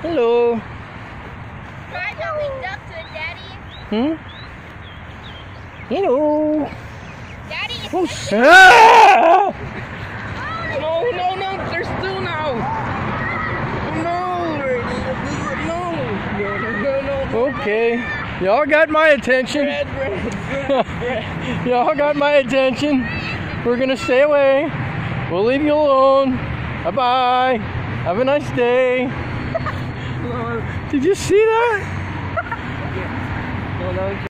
Hello. Try going duck to Daddy. Hmm? Hello. Daddy, oh, ah! No, no, no, they're still now. No, No, no, no, no. Okay. Y'all got my attention. Y'all got my attention. We're going to stay away. We'll leave you alone. Bye-bye. Have a nice day. Did you see that?